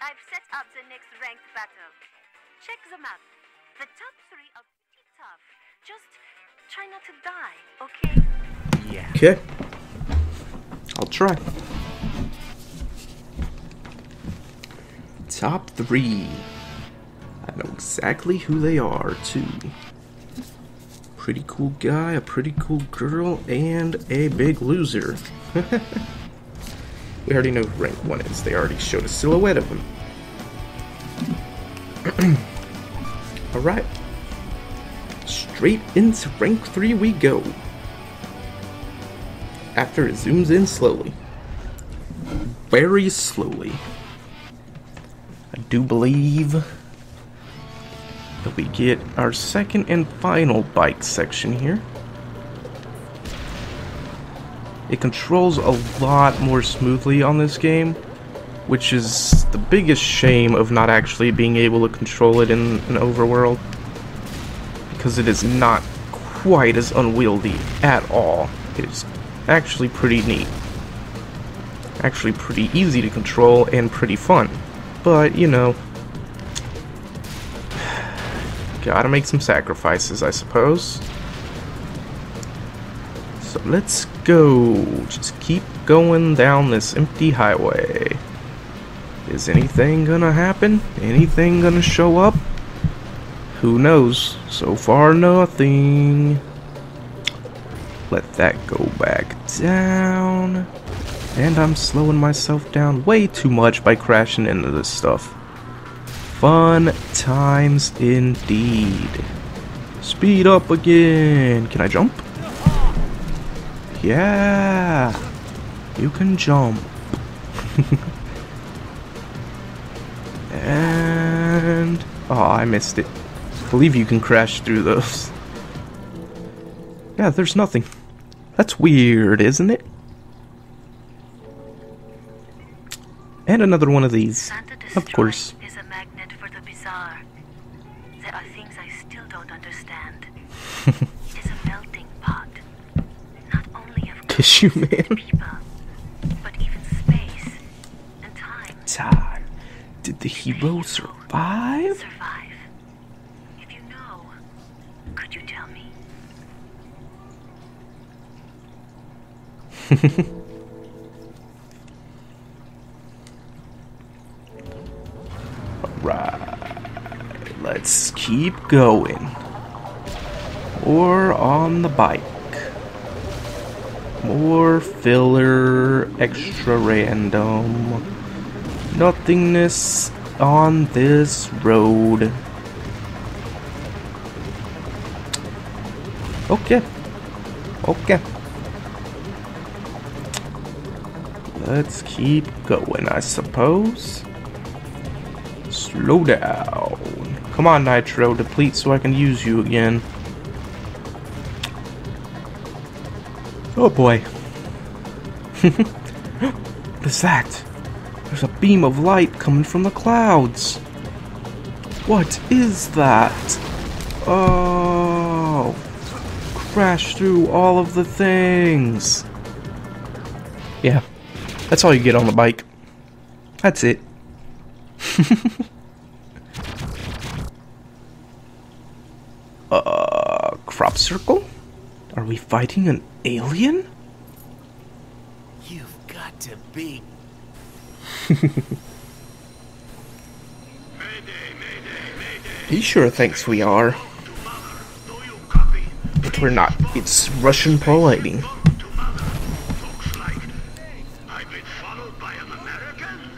I've set up the next ranked battle. Check the map. The top three are pretty tough. Just try not to die, okay? Yeah. Okay. I'll try. Top three. I know exactly who they are, too. Pretty cool guy, a pretty cool girl, and a big loser. we already know who rank one is. They already showed a silhouette of him. Alright. Straight into rank three we go after it zooms in slowly. Very slowly. I do believe that we get our second and final bike section here. It controls a lot more smoothly on this game, which is the biggest shame of not actually being able to control it in an overworld. Because it is not quite as unwieldy at all. It is actually pretty neat. Actually pretty easy to control and pretty fun. But, you know, gotta make some sacrifices, I suppose. So let's go. Just keep going down this empty highway. Is anything gonna happen? Anything gonna show up? Who knows? So far, nothing. Let that go back down. And I'm slowing myself down way too much by crashing into this stuff. Fun times indeed. Speed up again. Can I jump? Yeah. You can jump. and... Oh, I missed it. I believe you can crash through those. Yeah, there's nothing. That's weird, isn't it? And another one of these. Of course. is a magnet for the bizarre. There are things I still don't understand. it is a melting pot. Not only of Tissue Man. people, but even space and time Time. Did the hero survive? survive. If you know, could you tell me? Right. Let's keep going. Or on the bike. More filler, extra random. Nothingness on this road. Okay. Okay. Let's keep going, I suppose. Slow down. Come on, Nitro, deplete so I can use you again. Oh boy. what is that? There's a beam of light coming from the clouds. What is that? Oh. Crash through all of the things. Yeah. That's all you get on the bike. That's it. uh, crop circle? Are we fighting an alien? You've got to be. He sure thinks we are. But we're not. It's Russian pro lighting. I've been followed by an American?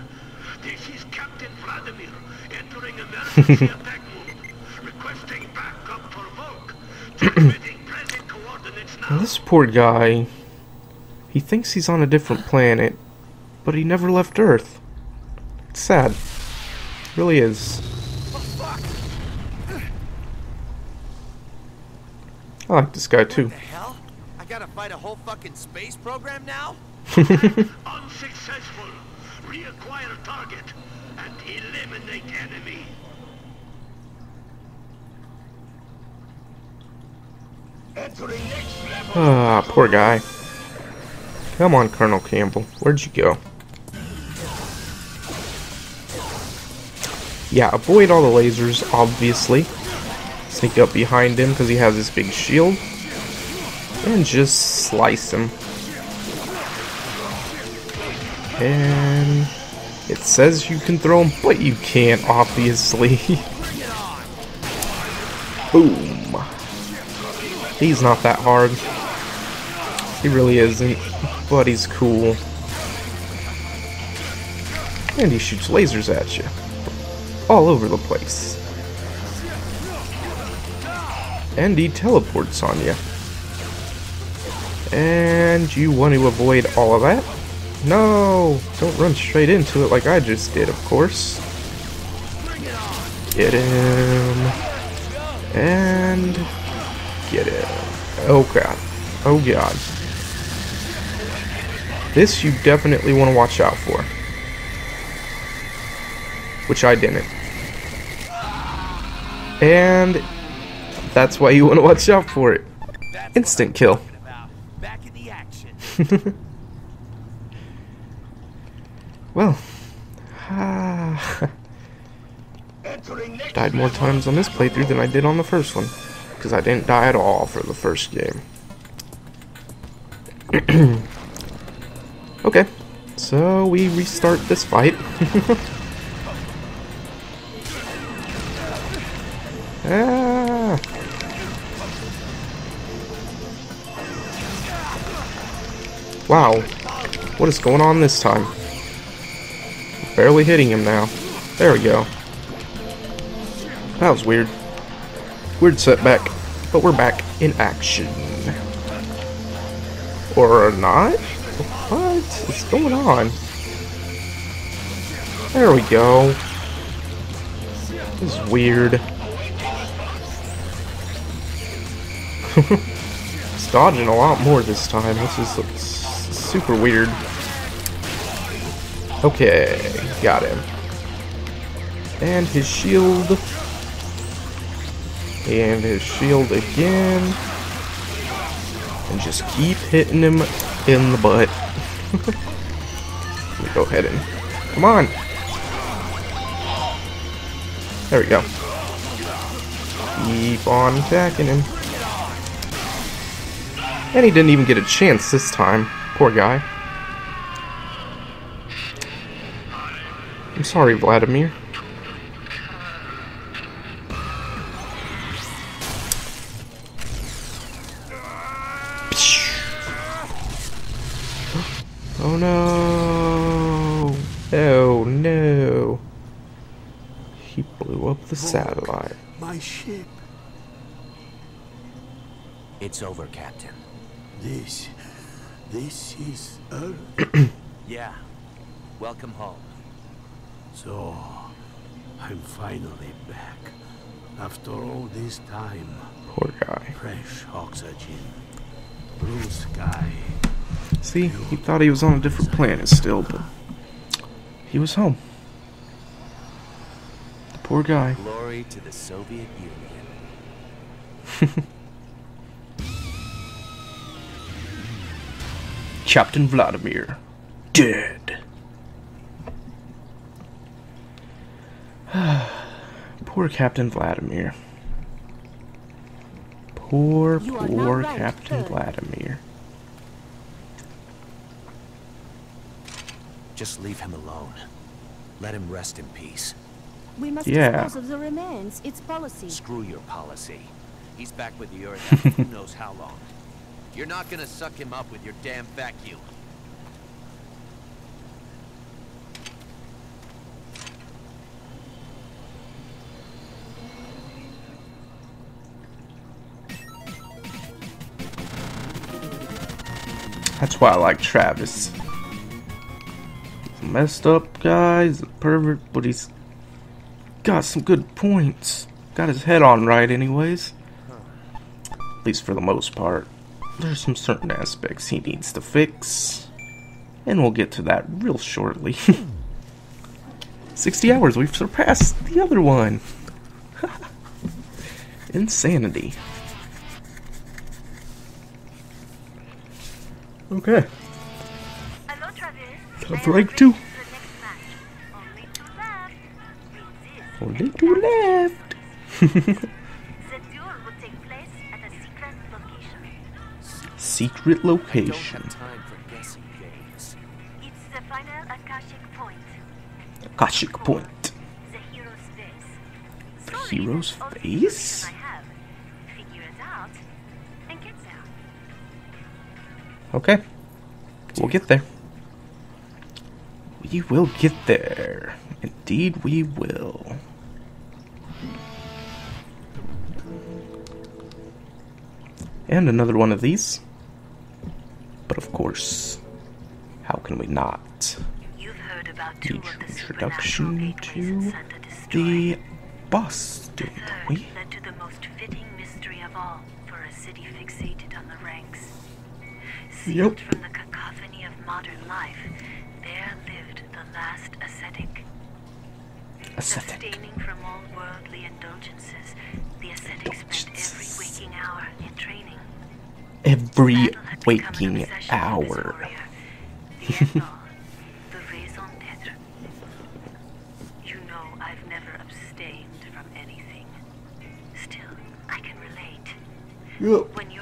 This is Captain Vladimir entering emergency attack mode. Requesting backup for Volk. This poor guy. He thinks he's on a different planet, but he never left Earth. It's sad. really is. I like this guy too. The hell? I gotta fight a whole fucking space program now? Unsuccessful. Reacquire target and eliminate enemy. Entering next level. Ah, poor guy. Come on, Colonel Campbell. Where'd you go? yeah, avoid all the lasers, obviously. Sneak up behind him because he has this big shield. And just slice him. And it says you can throw him, but you can't, obviously. Boom. He's not that hard. He really isn't, but he's cool. And he shoots lasers at you. All over the place. And he teleports on you. And you want to avoid all of that? No! Don't run straight into it like I just did, of course. Get him. And get it. Oh god. Oh god. This you definitely want to watch out for. Which I didn't. And that's why you want to watch out for it. Instant kill. Well, ah, died more times on this playthrough than I did on the first one. Because I didn't die at all for the first game. okay, so we restart this fight. ah. Wow, what is going on this time? Barely hitting him now. There we go. That was weird. Weird setback, but we're back in action. Or not? What? What is going on? There we go. This is weird. it's dodging a lot more this time. This is super weird. Okay, got him. And his shield. And his shield again. And just keep hitting him in the butt. Let me go ahead and. Come on! There we go. Keep on attacking him. And he didn't even get a chance this time. Poor guy. I'm sorry, Vladimir. No! Oh no! He blew up the satellite. My ship. It's over, Captain. This. This is Earth. Yeah. Welcome home. So, I'm finally back. After all this time, Poor guy. fresh oxygen, blue sky. See, he thought he was on a different planet still, but he was home. The poor guy. Glory to the Soviet Union. Captain Vladimir. Dead. poor Captain Vladimir. Poor, You are now poor ranked Captain third. Vladimir. Just leave him alone. Let him rest in peace. We must Yeah. dispose of the remains. It's policy. Screw your policy. He's back with the Earth who knows how long. You're not gonna suck him up with your damn vacuum. That's why I like Travis. Messed up guy, he's a pervert, but he's got some good points. Got his head on right, anyways. At least for the most part. There's some certain aspects he needs to fix. And we'll get to that real shortly. 60 hours, we've surpassed the other one. Insanity. Okay. Next match. Only two left. Resist A little left. The duel will take place at a secret location. It's the final Akashic point, Akashic Point. the hero's face. The hero's face? Okay. We'll get there. We will get there. Indeed, we will. And another one of these. But of course, how can we not? You've heard about The two of the introduction to the boss, didn't we? led to the most fitting mystery of all for a city fixated on the ranks. Sealed Yep. from the cacophony of modern life, there lived the last ascetic. Ascetic. Abstaining from all worldly indulgences, the ascetic spent every waking hour in training. Every Battle had become an waking obsession for this hour. warrior. The end all, the raison d'etre. You know I've never abstained from anything. Still, I can relate. When you're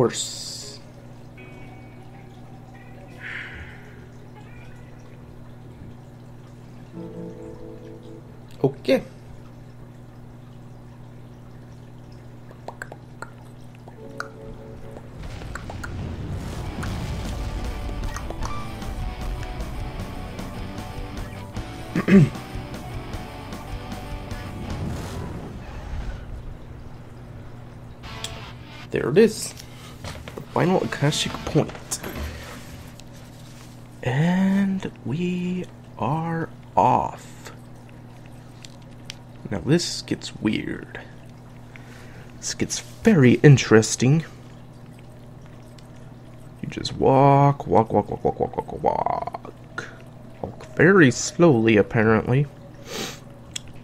course. Okay. There it is. Final Akashic Point. And we are off. Now this gets weird. This gets very interesting. You just walk, walk, walk, walk, walk, walk, walk, walk. Walk very slowly, apparently.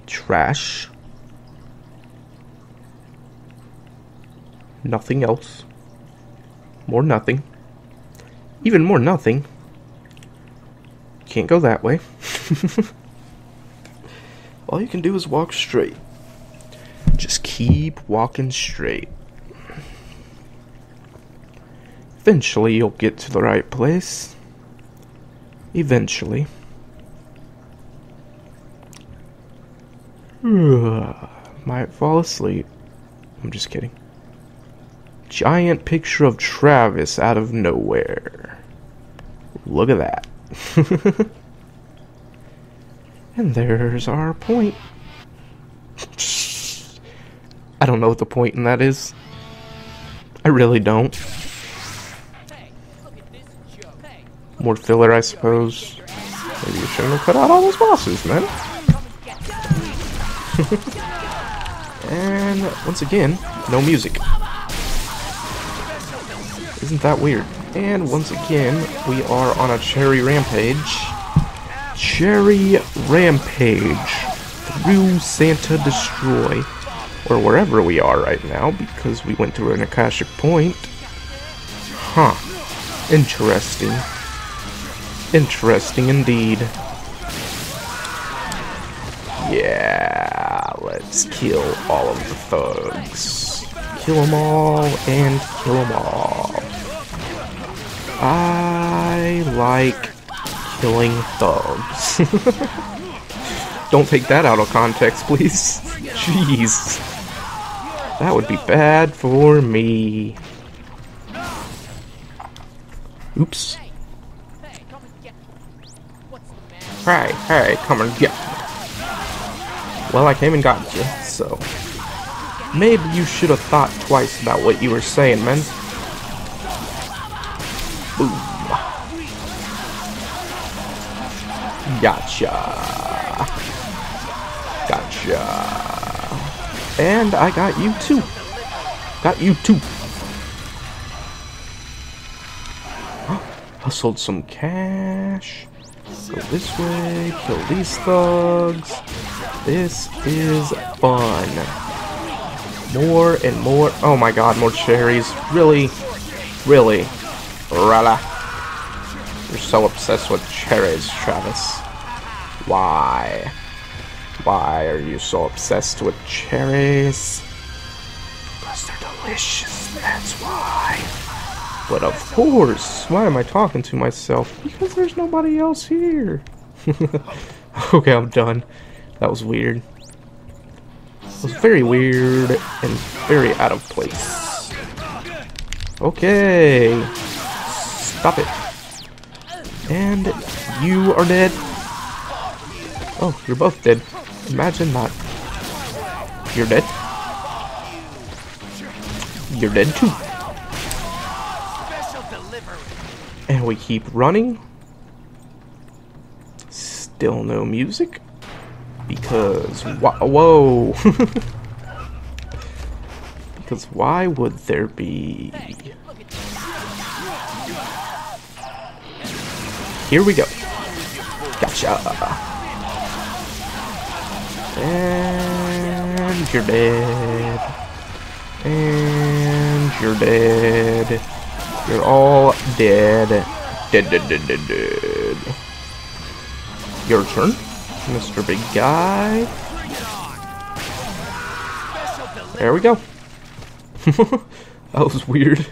Trash. Nothing else. More nothing. Even more nothing. Can't go that way. All you can do is walk straight. Just keep walking straight. Eventually, you'll get to the right place. Eventually. Might fall asleep. I'm just kidding. Giant picture of Travis out of nowhere. Look at that. and there's our point. I don't know what the point in that is. I really don't. More filler, I suppose. Maybe you shouldn't have cut out all those bosses, man. and once again, no music. Isn't that weird? And once again, we are on a cherry rampage. Cherry rampage through Santa Destroy, or wherever we are right now, because we went through an Akashic Point. Huh. Interesting. Interesting indeed. Yeah, let's kill all of the thugs. Kill them all and kill them all. I like killing thugs. Don't take that out of context, please. Jeez. That would be bad for me. Oops. Hey, hey, come and get me. Well, I came and got you, so. Maybe you should have thought twice about what you were saying, man. Gotcha. Gotcha. And I got you too. Got you too. Hustled some cash. Go this way. Kill these thugs. This is fun. More and more. Oh my god, more cherries. Really? Really? Rala. You're so obsessed with cherries, Travis. Why? Why are you so obsessed with cherries? Because they're delicious, that's why. But of course, why am I talking to myself? Because there's nobody else here. okay, I'm done. That was weird. It was very weird and very out of place. Okay. Stop it. And you are dead. Oh, you're both dead. Imagine that. You're dead. You're dead too. And we keep running. Still no music. Because wh- whoa. because why would there be? Here we go. Gotcha. And you're dead. And you're dead. You're all dead. Dead, dead, dead, dead, dead. Your turn, Mr. Big Guy. There we go. that was weird.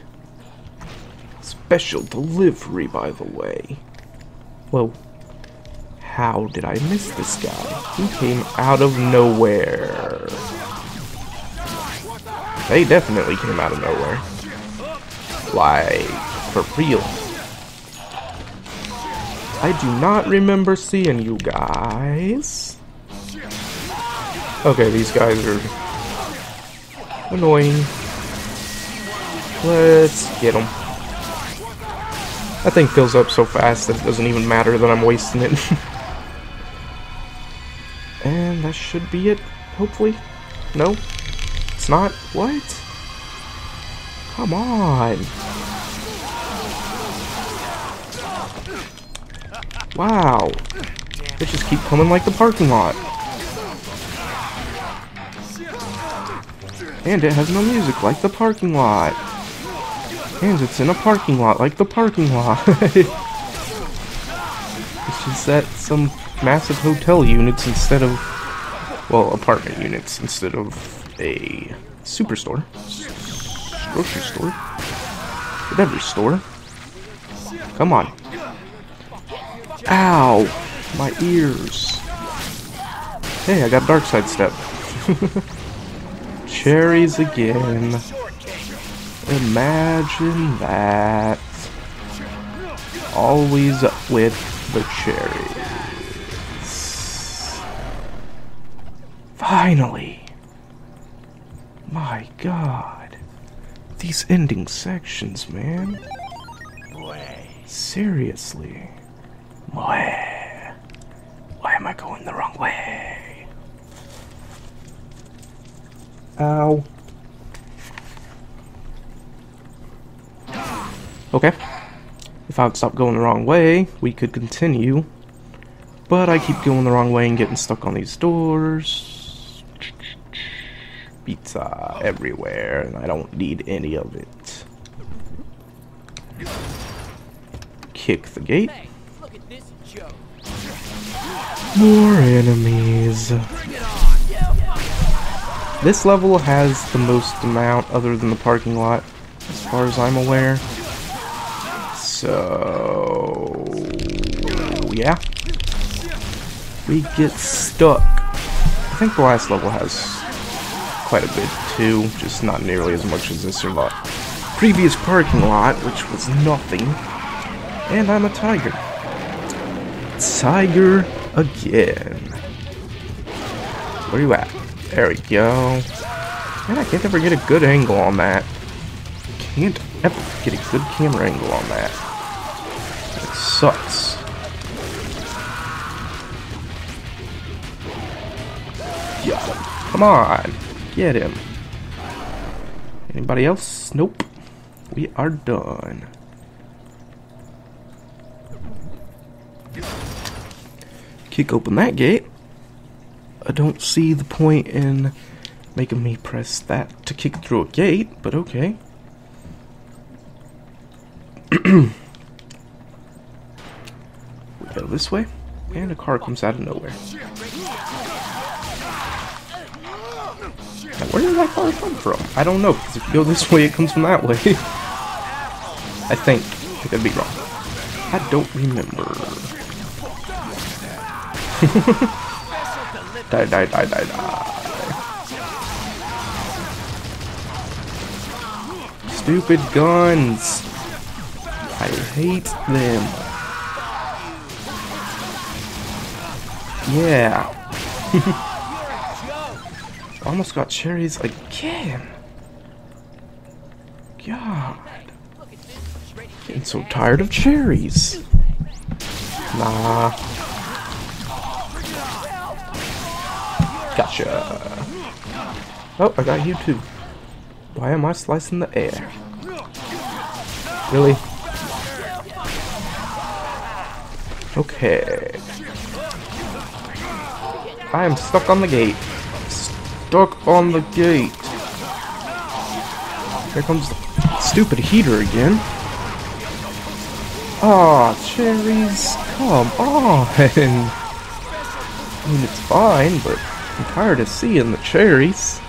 Special delivery, by the way. Well, how did I miss this guy? He came out of nowhere. They definitely came out of nowhere. Like, for real. I do not remember seeing you guys. Okay, these guys are annoying. Let's get them. That thing fills up so fast that it doesn't even matter that I'm wasting it. and that should be it, hopefully. No? It's not? What? Come on. Wow. They just keep coming like the parking lot. And it has no music like the parking lot. And it's in a parking lot like the parking lot. it's just that some massive hotel units instead of, well, apartment units instead of a superstore. Grocery store. Whatever store. Come on. Ow! My ears. Hey, I got dark side step. Cherries again. Imagine that. Always with the cherries. Finally. My god. These ending sections, man. Seriously. Why? Am I going the wrong way? Ow. Okay. If I would stop going the wrong way, we could continue. But I keep going the wrong way and getting stuck on these doors. Pizza everywhere, and I don't need any of it. Kick the gate. More enemies. This level has the most amount other than the parking lot, as far as I'm aware. So... Yeah. We get stuck. I think the last level has quite a bit too, just not nearly as much as this or previous parking lot, which was nothing. And I'm a tiger. Tiger again. Where you at? There we go. Man, I can't ever get a good angle on that. Can't ever get a good camera angle on that. It sucks. Him. Come on. Get him. Anybody else? Nope. We are done. Kick open that gate. I don't see the point in making me press that to kick through a gate, but okay. Go this way, and a car comes out of nowhere. Where did that car come from? I don't know, because if you go this way, it comes from that way. I think. I could be wrong. I don't remember. die, die, die, die, die. Stupid guns. I hate them. Yeah. Almost got cherries again. God. Getting so tired of cherries. Nah. Gotcha. Oh, I got you too. Why am I slicing the air? Really? Okay. I am stuck on the gate. Stuck on the gate. Here comes the stupid heater again. Aw, cherries, come on. I mean, it's fine, but I'm tired of seeing the cherries.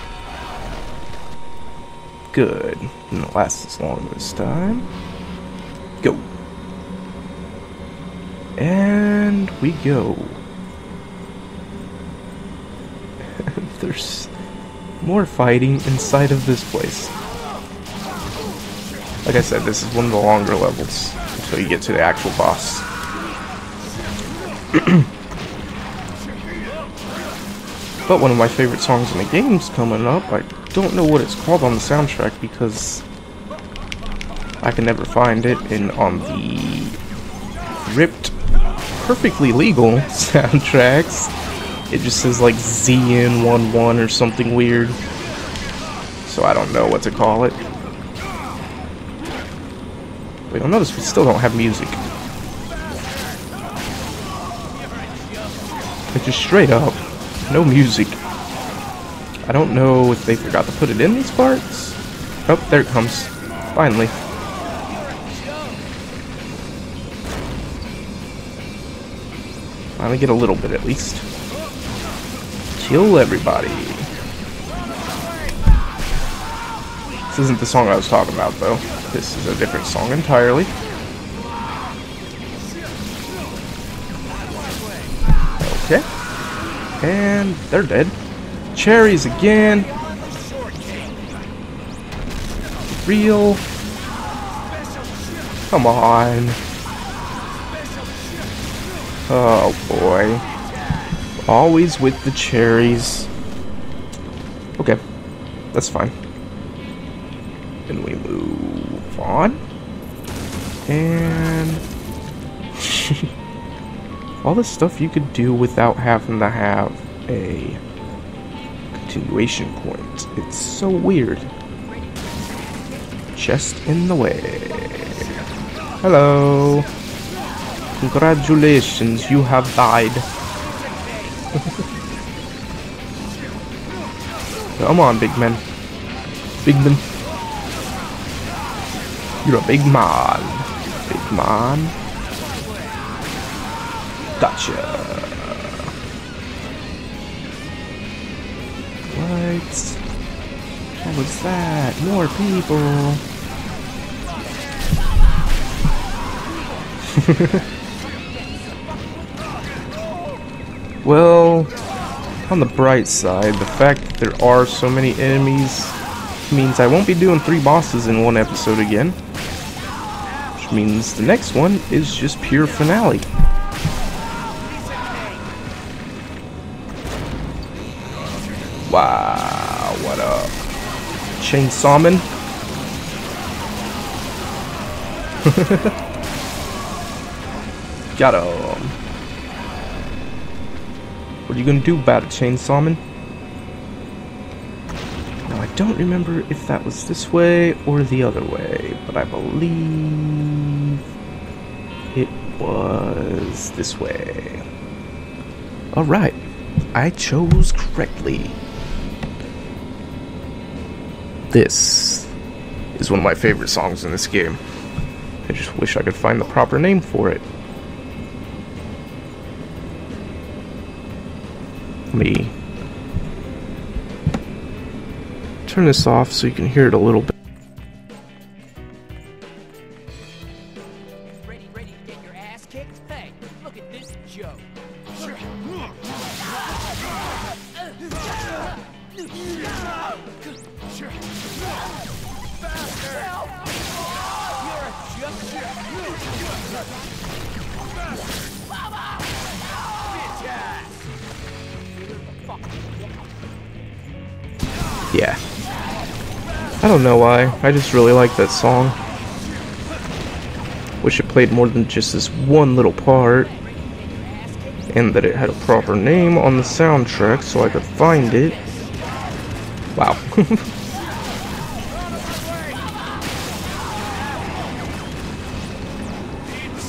Good. Didn't last as long this time. Go. And we go. There's more fighting inside of this place. Like I said, this is one of the longer levels until you get to the actual boss. but one of my favorite songs in the game's coming up. I don't know what it's called on the soundtrack because I can never find it in on the ripped perfectly legal soundtracks. It just says like ZN11 or something weird. So I don't know what to call it. But you'll notice we still don't have music. Like just straight up, no music. I don't know if they forgot to put it in these parts. Oh, there it comes. Finally. Finally get a little bit at least. Kill everybody. This isn't the song I was talking about though. This is a different song entirely. Okay. And they're dead. Cherries again. Real. Come on. Oh boy. Always with the cherries. Okay. That's fine. Then we move on. And all the stuff you could do without having to have a continuation point. It's so weird. Chest in the way. Hello. Congratulations, you have died. Come on, big man. Big man. You're a big man. Big man. Gotcha. What? What was that? More people. well, on the bright side, the fact that there are so many enemies means I won't be doing three bosses in one episode again. Which means the next one is just pure finale. Wow, what up? Chainsawman? Got him. What are you gonna do about it, Chainsawman? Now, I don't remember if that was this way or the other way, but I believe it was this way. Alright, I chose correctly. This is one of my favorite songs in this game. I just wish I could find the proper name for it. Turn this off so you can hear it a little bit. Know why. I just really like that song. Wish it played more than just this one little part. And that it had a proper name on the soundtrack so I could find it. Wow.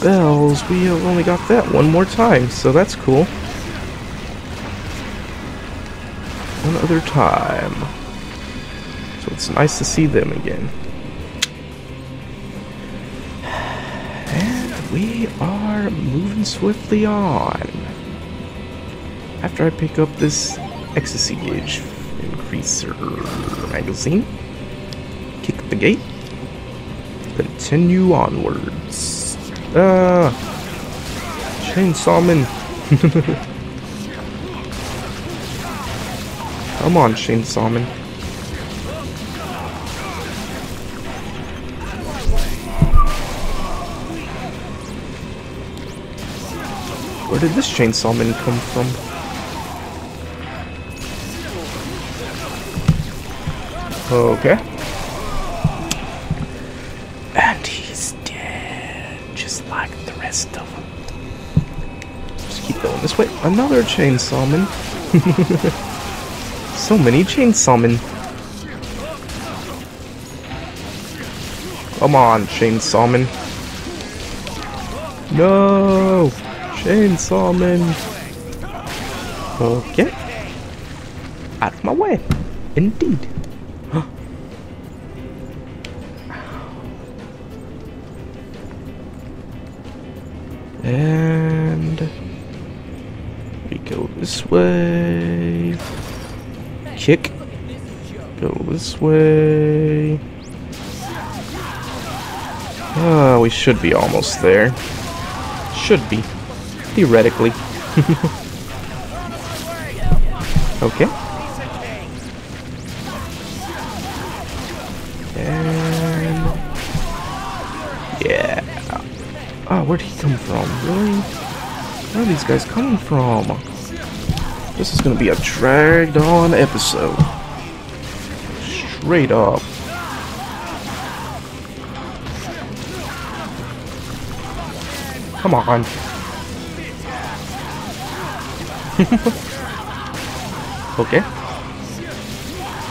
Bells, we have only got that one more time, so that's cool. One other time. It's nice to see them again. And we are moving swiftly on. After I pick up this ecstasy gauge increaser magazine, kick the gate, continue onwards. Ah, chainsawman. Come on, chainsawman. Where did this chainsawman come from? Okay. And he's dead, just like the rest of them. Just keep going this way. Another chainsawman. so many chainsawmen. Come on, chainsawman. No! Chainsawman! Okay. Out of my way. Indeed. And we go this way. Kick. Go this way. Ah, we should be almost there. Should be. Theoretically. okay. And yeah. Oh, where'd he come from? Really? Where are these guys coming from? This is gonna be a dragged on episode. Straight up. Come on. okay.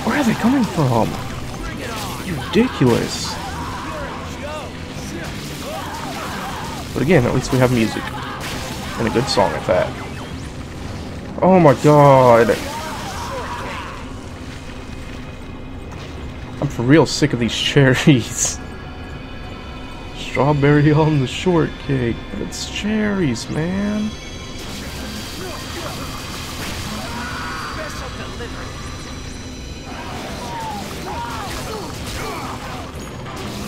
Where are they coming from? Ridiculous. But again, at least we have music. And a good song at that. Oh my god. I'm for real sick of these cherries. Strawberry on the shortcake. But it's cherries, man.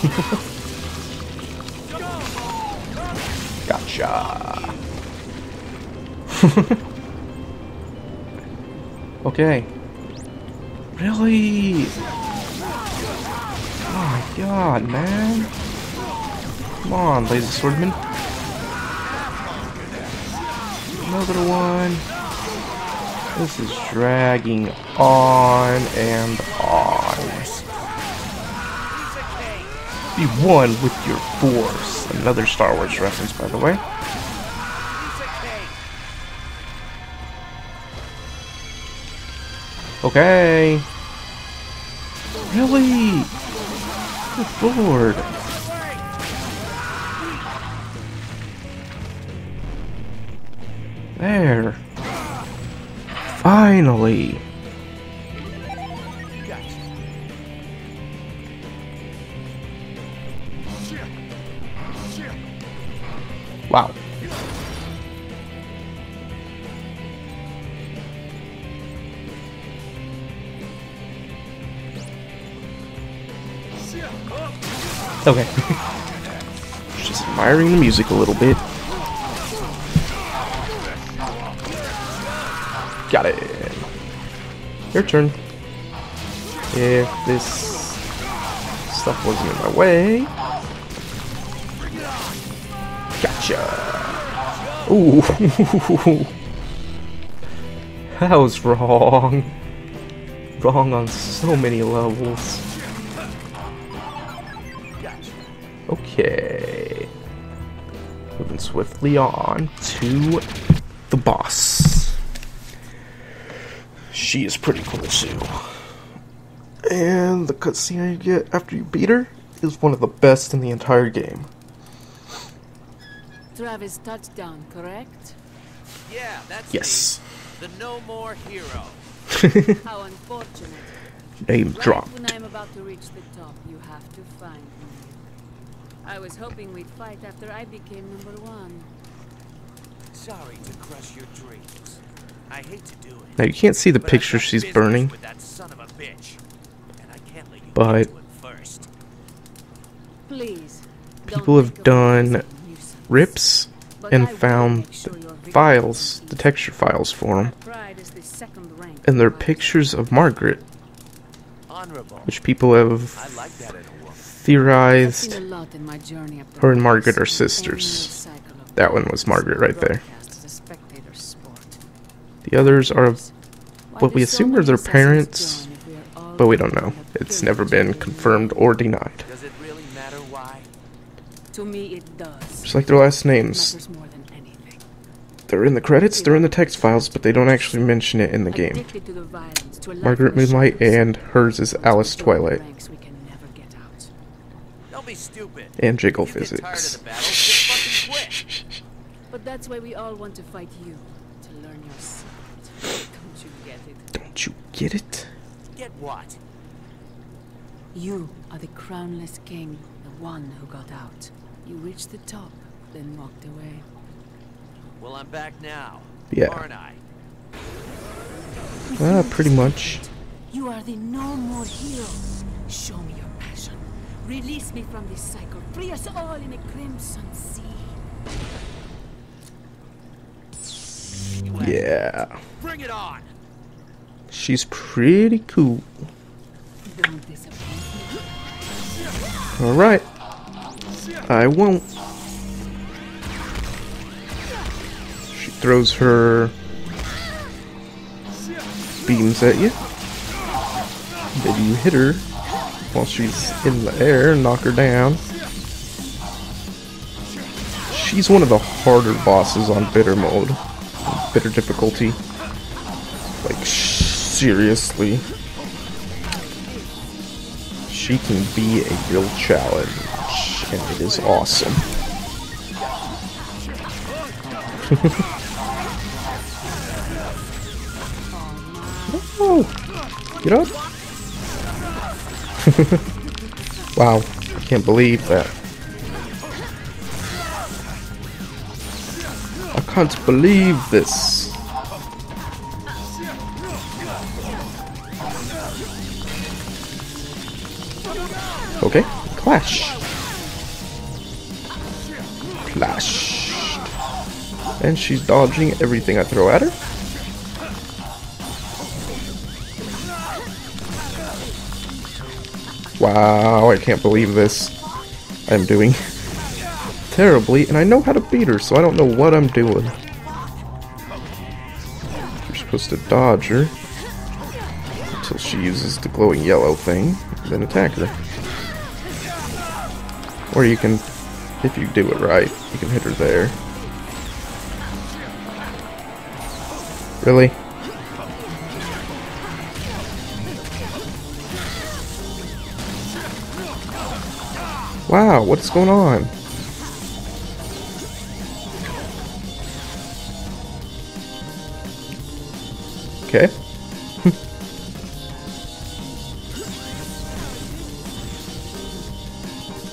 Gotcha. okay. Really? Oh my god, man. Come on, laser swordman. Another one. This is dragging on and on. Be one with your force. Another Star Wars reference, by the way. Okay. Really? Good lord. There. Finally. Wow. Okay. Just admiring the music a little bit. Got it. Your turn. If this stuff wasn't in my way. Ooh. that was wrong. Wrong on so many levels. Okay. Moving swiftly on to the boss. She is pretty cool too. And the cutscene you get after you beat her is one of the best in the entire game. Travis touchdown, correct? Yeah, that's Yes. me. The no more hero. How unfortunate. Name Right dropped. when I'm about to reach the top, you have to find me. I was hoping we'd fight after I became number one. Sorry to crush your dreams. I hate to do it. Now you can't see the but picture she's burning, With that son of a bitch. And I can't let you But- get to it first. Please. People have think of me done as a nuisance. Rips and found make sure your victory files, the texture files for My them, pride is the second rank and they're pictures of Margaret, which people have I like that in a woman. I've theorized. seen a lot in my journey up the Her and Margaret are sisters. endless cycle of That one was Margaret right there. broadcast as a spectator sport. The others are, what we assume are their parents, join if we are all but we don't know. It's never been confirmed or denied. Does it really matter why? To me, it does. Just like their last names. matters more than anything. They're in the credits, they're in the text files, but they don't actually mention it in the game. The violence, to a life Margaret Moonlight and hers is Alice we join the Twilight ranks, we can never get out. Don't be stupid. and Jiggle If you get tired of Physics. the battles, just fucking quit. But that's why we all want to fight you, to learn your secret. Don't you get it? Don't you get it? Get what? You are the crownless king, the one who got out. You reached the top, then walked away. Well, I'm back now. Yeah. Aren't I? Ah, pretty much. You are the no more hero. Show me your passion. Release me from this cycle. Free us all in a crimson sea. Yeah. Bring it on. She's pretty cool. Don't disappoint me. Alright. I won't. She throws her beams at you. Then you hit her while she's in the air and knock her down. She's one of the harder bosses on bitter mode. Bitter difficulty. Like, seriously. She can be a real challenge, and it is awesome. oh, get up! wow, I can't believe that. I can't believe this. Okay, clash. Clash. And she's dodging everything I throw at her. Wow, I can't believe this. I'm doing terribly, and I know how to beat her, so I don't know what I'm doing. You're supposed to dodge her until she uses the glowing yellow thing, then attack her. Or you can, if you do it right, you can hit her there. Really? Wow, what's going on? Okay.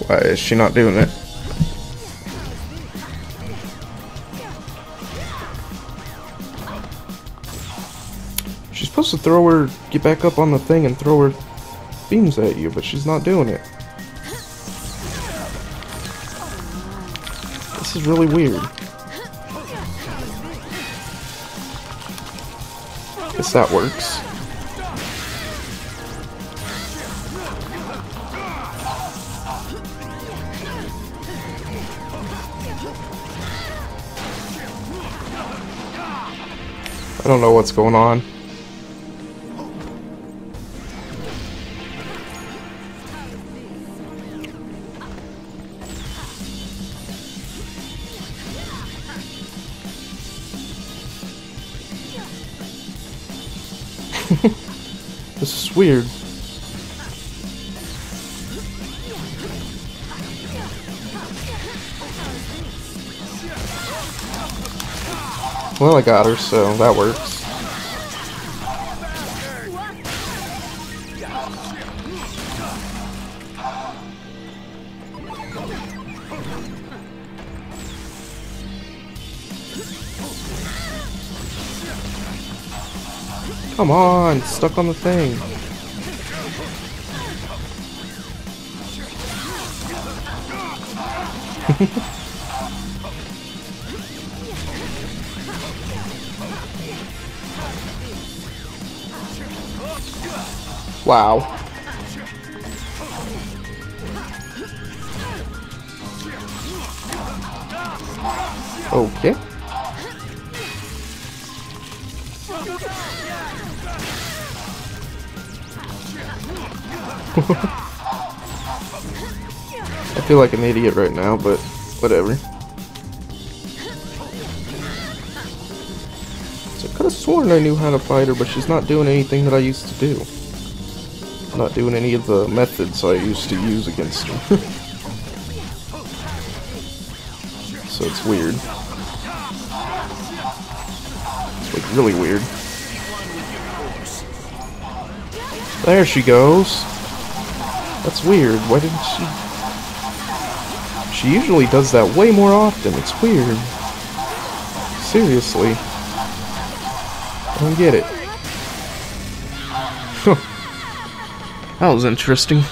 Why is she not doing it? supposed to throw her, get back up on the thing and throw her beams at you, but she's not doing it. This is really weird. Guess that works. I don't know what's going on. Weird. Well, I got her, so that works. Come on, stuck on the thing. wow. Okay. Feel like an idiot right now, but whatever. So I could have sworn I knew how to fight her, but she's not doing anything that I used to do. Not doing any of the methods I used to use against her. so it's weird. It's like really weird. There she goes. That's weird. Why didn't she... She usually does that way more often. It's weird. Seriously. I don't get it. Huh. That was interesting.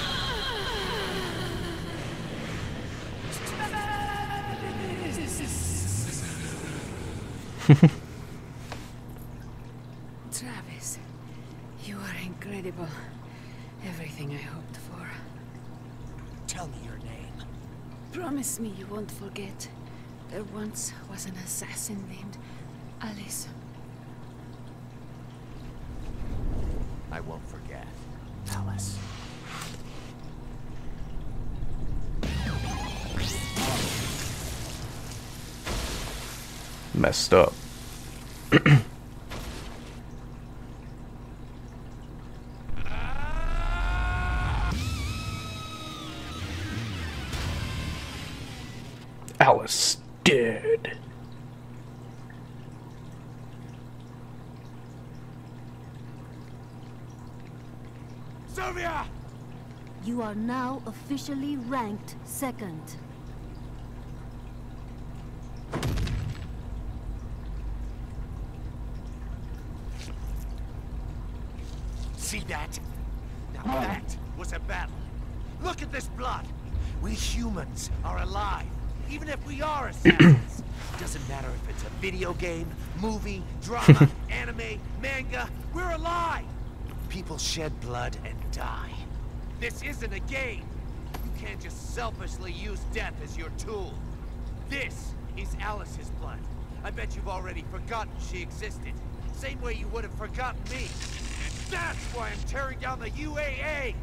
Travis, you are incredible. Everything I hoped for. Tell me your name. Promise me you won't forget. There once was an assassin named Alice. I won't forget. Alice. Messed up. Alice dead. Sylvia! You are now officially ranked second. See that? Now that was a battle. Look at this blood. We humans are alive, even if we are assassins. Doesn't matter if it's a video game, movie, drama, anime, manga, we're alive. People shed blood and die. This isn't a game. You can't just selfishly use death as your tool. This is Alice's blood. I bet you've already forgotten she existed. Same way you would have forgotten me. And that's why I'm tearing down the UAA!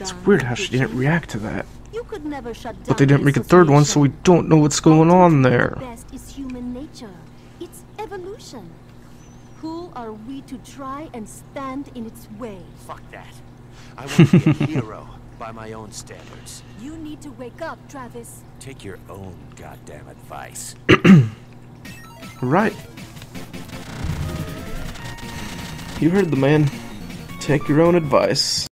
It's weird how she didn't react to that. You could never shut down But they didn't make a third one, so we don't know what's going on there. Best is human nature. It's evolution. Who are we to try and stand in its way? Fuck that. I want to be a hero by my own standards. You need to wake up, Travis. Take your own goddamn advice. Right. You heard the man. Take your own advice.